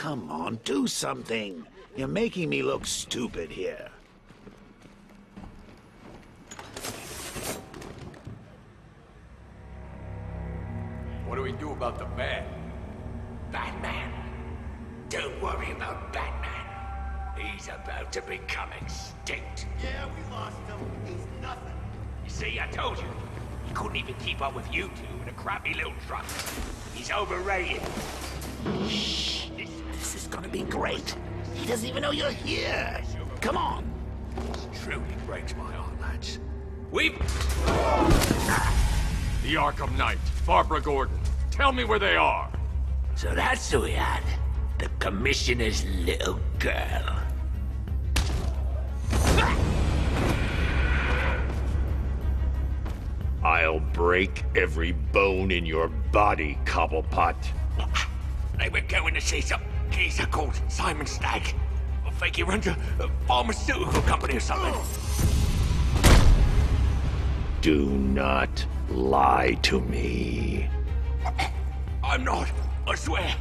Come on, do something. You're making me look stupid here. What do we do about the man? Batman. Don't worry about Batman. He's about to become extinct. Yeah, we lost him. He's nothing. You see, I told you. He couldn't even keep up with you two in a crappy little truck. He's overrated. Shh. This is gonna be great. He doesn't even know you're here. Come on. This Truly breaks my heart, lads. We've... The Arkham Knight, Barbara Gordon. Tell me where they are. So that's who we had. The Commissioner's little girl. I'll break every bone in your body, Cobblepot. They were going to see some geezer called Simon Stagg. I think he runs a, a pharmaceutical company or something. Do not lie to me. I'm not. I swear.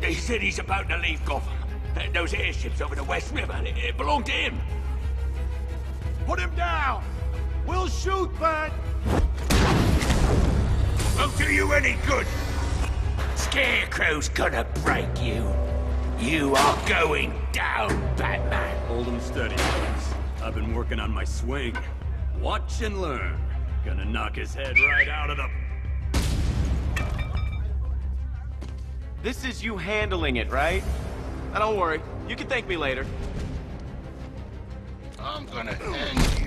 They said he's about to leave Gotham. Those airships over the West River, it, it belonged to him. Put him down. We'll shoot, but Won't do you any good. Scarecrow's gonna break you. You are going down, Batman. Hold 'em steady, boys. I've been working on my swing. Watch and learn. Gonna knock his head right out of the... This is you handling it, right? Now don't worry, you can thank me later. I'm gonna end you.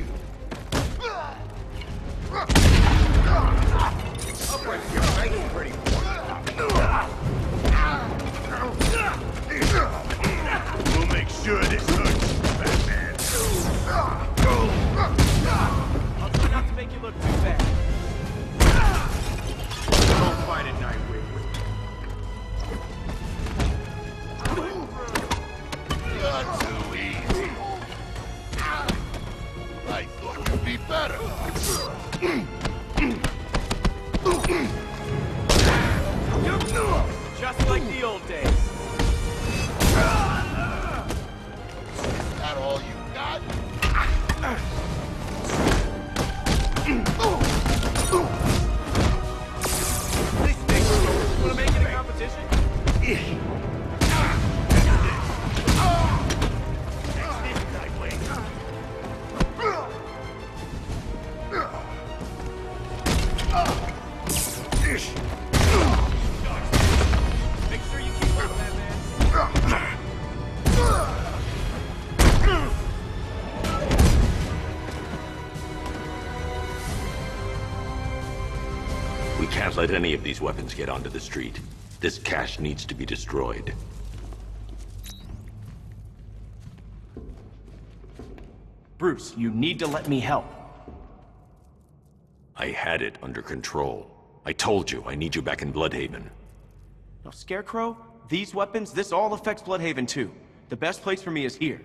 We'll make sure this hurts, Batman. I'll try not to make you look too bad. Don't fight at Nightwing. Let any of these weapons get onto the street. This cache needs to be destroyed. Bruce, you need to let me help. I had it under control. I told you, I need you back in Blüdhaven. Now, Scarecrow, these weapons, this all affects Blüdhaven too. The best place for me is here.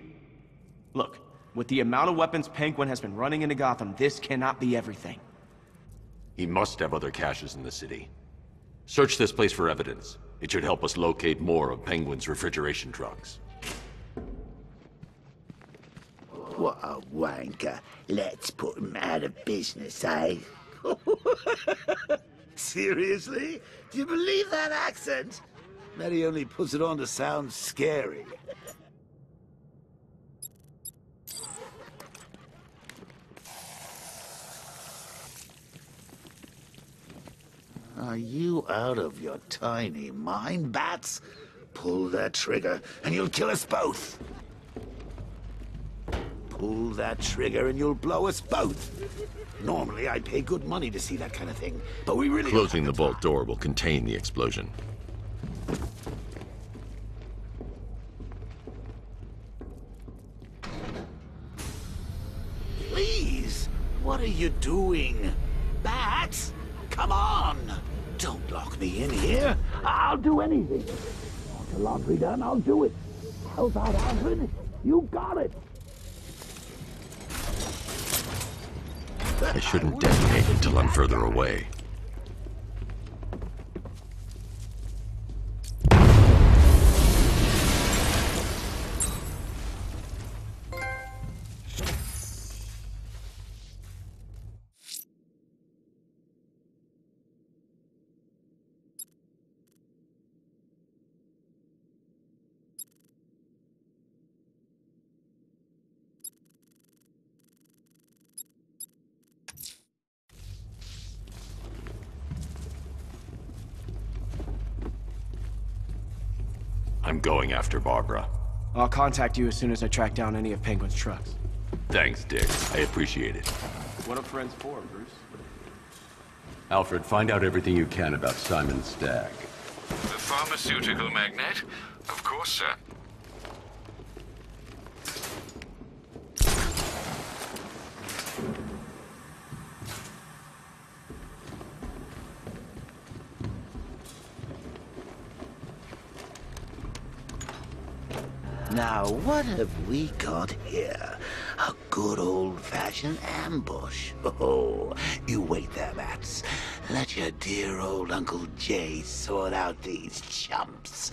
Look, with the amount of weapons Penguin has been running into Gotham, this cannot be everything. He must have other caches in the city. Search this place for evidence. It should help us locate more of Penguin's refrigeration trucks. What a wanker. Let's put him out of business, eh? Seriously? Do you believe that accent? Bet he only puts it on to sound scary. Are you out of your tiny mind, Bats? Pull that trigger, and you'll kill us both. Pull that trigger, and you'll blow us both. Normally, I pay good money to see that kind of thing, but we really Closing the vault door will contain the explosion. Please, what are you doing? Bats, come on! Don't lock me in here. I'll do anything. Want the laundry done? I'll do it. Help out, Alfred. You got it. I shouldn't detonate until I'm further away. I'm going after Barbara. I'll contact you as soon as I track down any of Penguin's trucks. Thanks, Dick. I appreciate it. What are friends for, Bruce? Alfred, find out everything you can about Simon Stagg. The pharmaceutical magnate? Of course, sir. Now, what have we got here? A good old-fashioned ambush. Oh, you wait there, Bats. Let your dear old Uncle Jay sort out these chumps.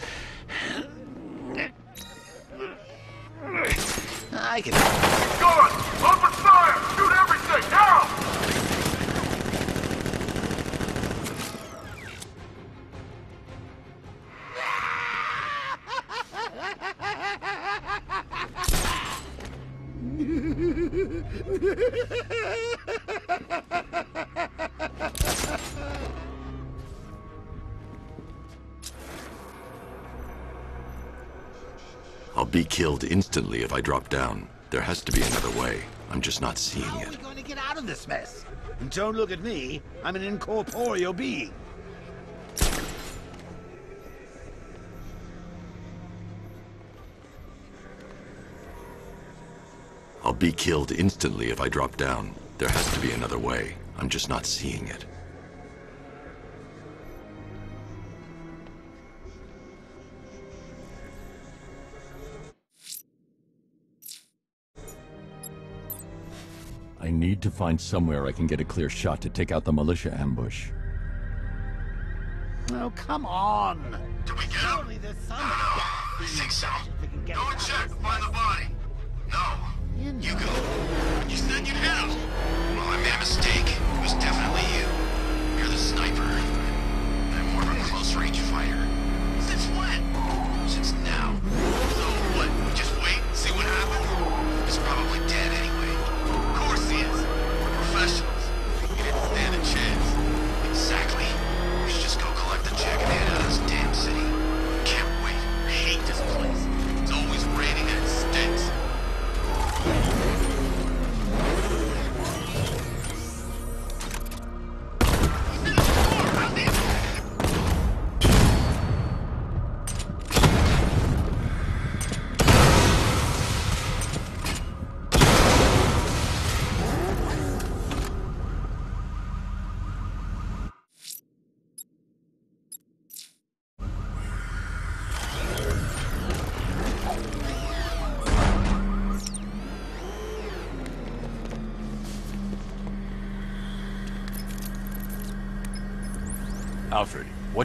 I can... Good! Open fire! Shoot everything! Now! Be killed instantly if I drop down. There has to be another way. I'm just not seeing it. How are we going to get out of this mess? And Don't look at me. I'm an incorporeal being. I'll be killed instantly if I drop down. There has to be another way. I'm just not seeing it. I need to find somewhere I can get a clear shot to take out the militia ambush. Oh, come on. Did we get him? Surely there's some... I think so. We can get Go and check. of Find the body. No. You You go. You said you'd hit him. Well, I made a mistake. It was definitely you. You're the sniper. I'm more of a close-range fighter. Since when? Since now.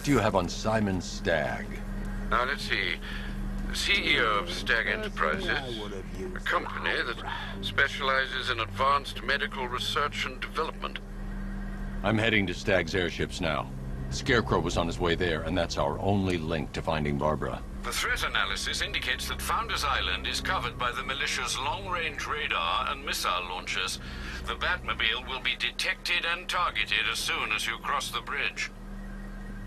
Do you have on Simon Stagg? Now, let's see. CEO of Stagg Enterprises, a company that specializes in advanced medical research and development. I'm heading to Stagg's airships now. Scarecrow was on his way there, and that's our only link to finding Barbara. The threat analysis indicates that Founders Island is covered by the militia's long-range radar and missile launchers. The Batmobile will be detected and targeted as soon as you cross the bridge.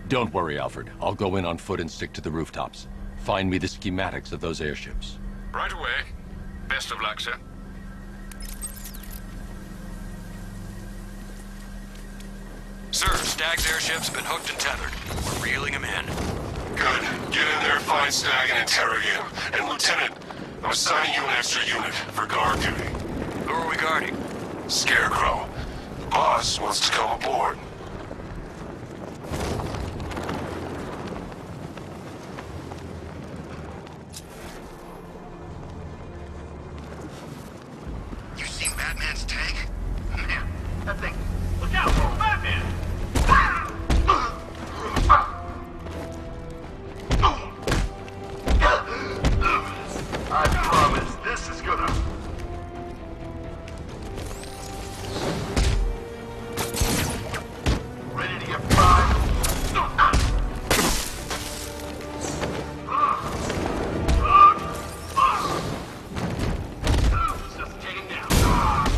Don't worry, Alfred. I'll go in on foot and stick to the rooftops. Find me the schematics of those airships. Right away. Best of luck, sir. Sir, Stagg's airship's have been hooked and tethered. We're reeling him in. Good. Get in there, find Stag, and interrogate him. And Lieutenant, I'm assigning you an extra unit for guard duty. Who are we guarding? Scarecrow. The boss wants to come aboard.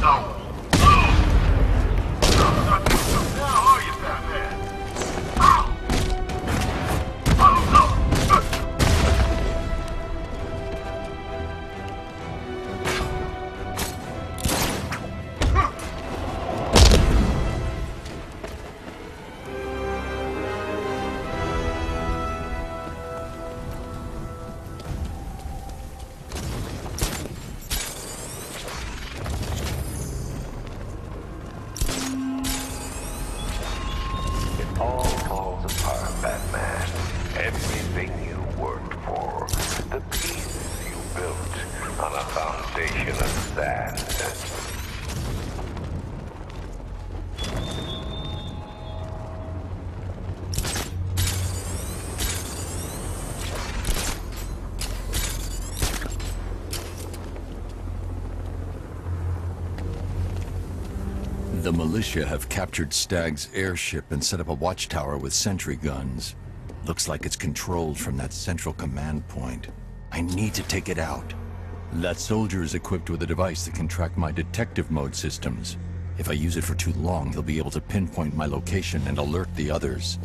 stop. Nation of sand. The militia have captured Stagg's airship and set up a watchtower with sentry guns. Looks like it's controlled from that central command point. I need to take it out. That soldier is equipped with a device that can track my detective mode systems. If I use it for too long, he'll be able to pinpoint my location and alert the others.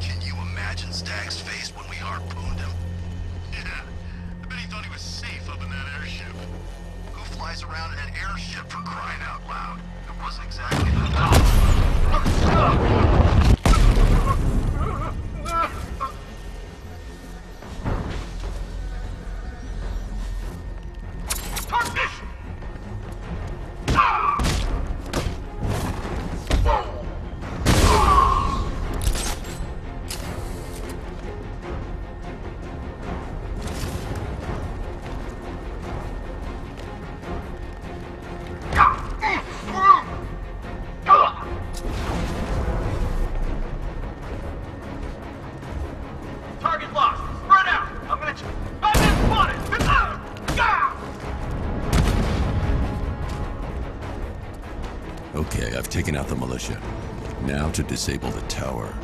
Can you imagine Stagg's face when we harpooned him? Yeah, I bet he thought he was safe up in that airship. Who flies around in an airship for crying out loud? It wasn't exactly taken out the militia. Now to disable the tower.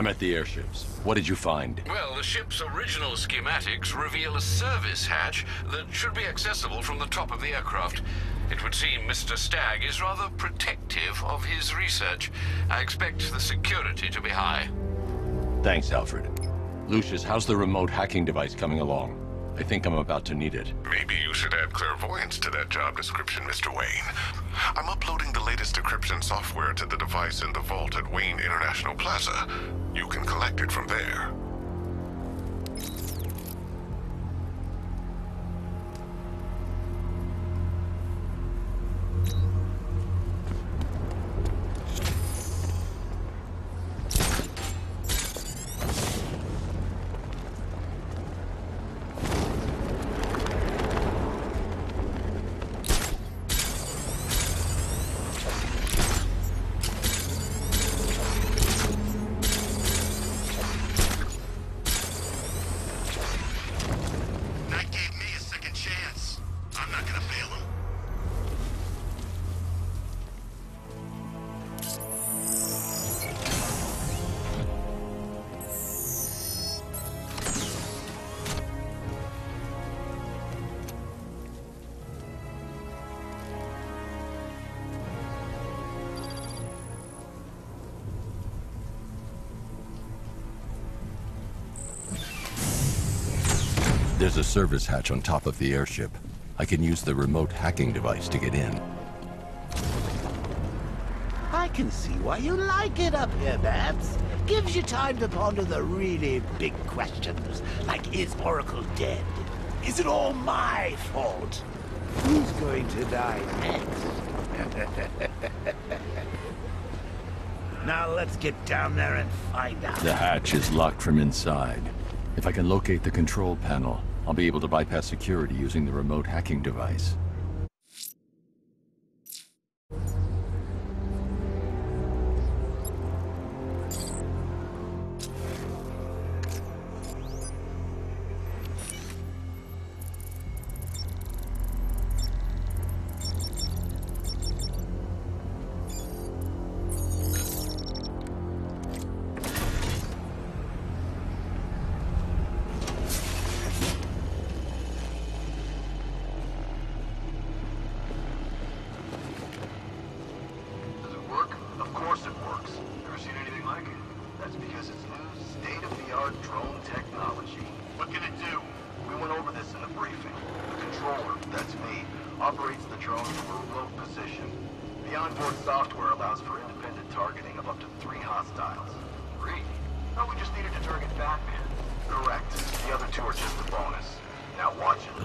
I'm at the airships. What did you find? Well, the ship's original schematics reveal a service hatch that should be accessible from the top of the aircraft. It would seem Mr. Stagg is rather protective of his research. I expect the security to be high. Thanks, Alfred. Lucius, how's the remote hacking device coming along? I think I'm about to need it. Maybe you should add clairvoyance to that job description, Mr. Wayne. I'm uploading the latest decryption software to the device in the vault at Wayne International Plaza. You can collect it from there. There's a service hatch on top of the airship. I can use the remote hacking device to get in. I can see why you like it up here, Babs. Gives you time to ponder the really big questions, like is Oracle dead? Is it all my fault? Who's going to die next? now let's get down there and find out. The hatch is locked from inside. If I can locate the control panel, I'll be able to bypass security using the remote hacking device.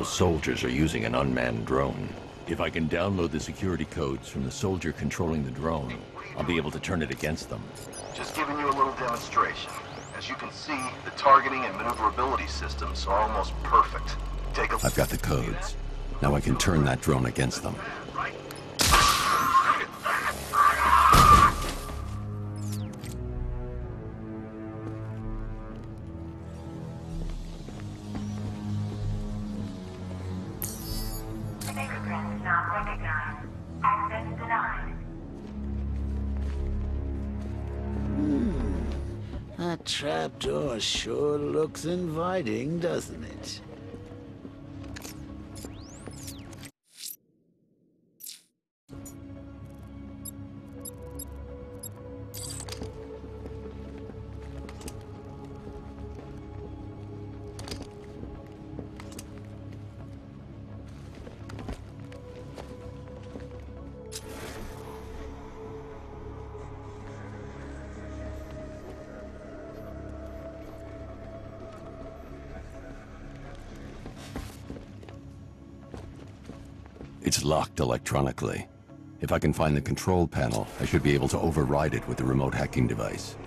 Those soldiers are using an unmanned drone. If I can download the security codes from the soldier controlling the drone, I'll be able to turn it against them. Just giving you a little demonstration. As you can see, the targeting and maneuverability systems are almost perfect. Take a I've got the codes. Now I can turn that drone against them. Sure looks inviting, doesn't it? Locked electronically. If I can find the control panel, I should be able to override it with the remote hacking device.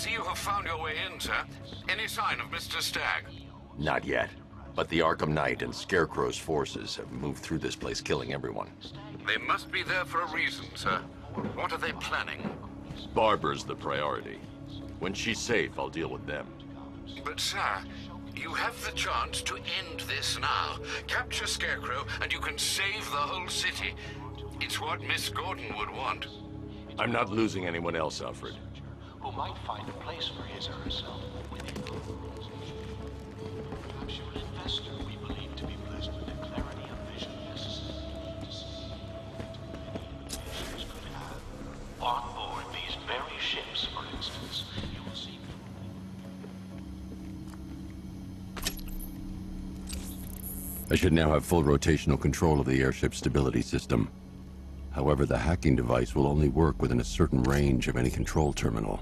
See you have found your way in, sir. Any sign of Mr. Stagg? Not yet. But the Arkham Knight and Scarecrow's forces have moved through this place, killing everyone. They must be there for a reason, sir. What are they planning? Barbara's the priority. When she's safe, I'll deal with them. But, sir, you have the chance to end this now. Capture Scarecrow, and you can save the whole city. It's what Miss Gordon would want. I'm not losing anyone else, Alfred. Might find a place for his or herself within your organization. Perhaps investor we believe to be blessed with the clarity of vision necessary to see nations could have. On board these very ships, for instance, you will see I should now have full rotational control of the airship stability system. However, the hacking device will only work within a certain range of any control terminal.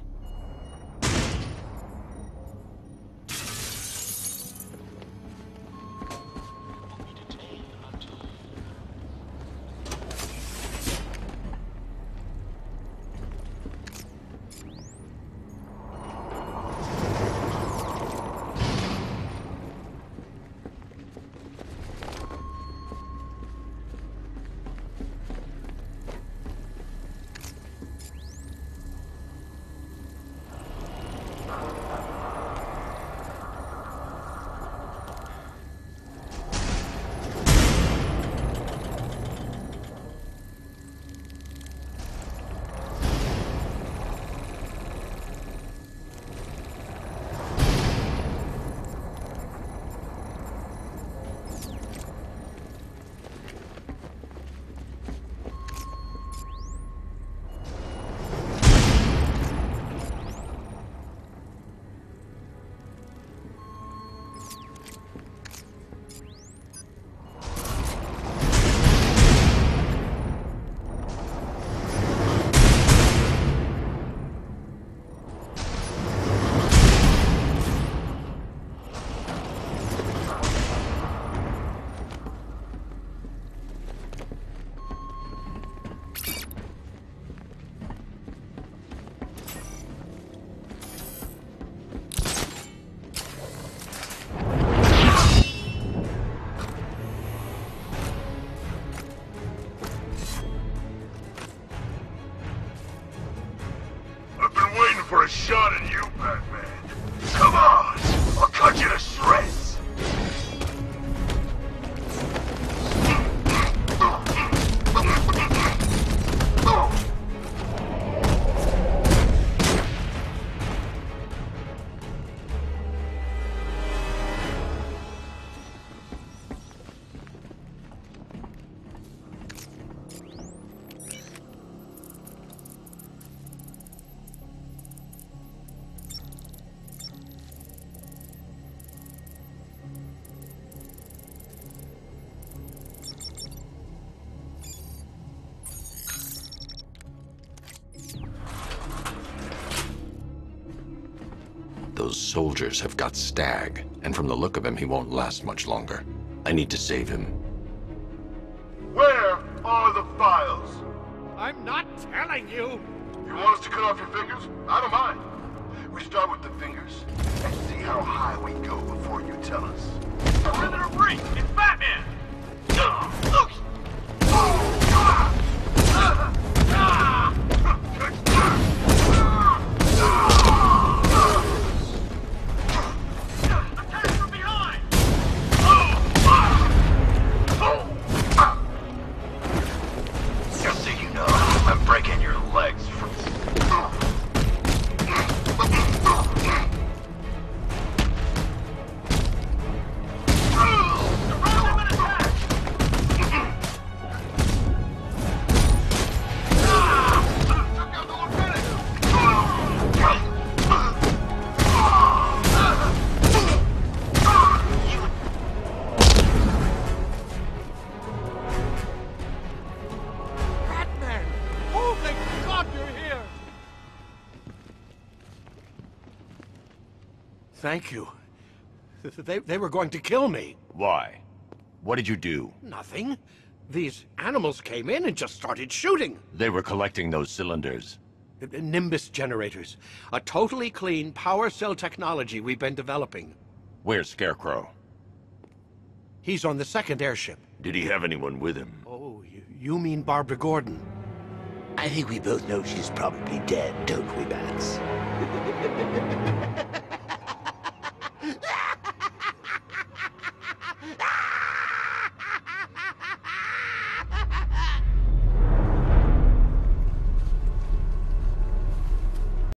Soldiers have got Stagg, and from the look of him, he won't last much longer. I need to save him. Where are the files? I'm not telling you. You want us to cut off your fingers? I don't mind. We start with the fingers and see how high we go before you tell us. Thank you. They, they were going to kill me. Why? What did you do? Nothing. These animals came in and just started shooting. They were collecting those cylinders. Nimbus generators. A totally clean power cell technology we've been developing. Where's Scarecrow? He's on the second airship. Did he have anyone with him? Oh, you, you mean Barbara Gordon? I think we both know she's probably dead, don't we, Bats?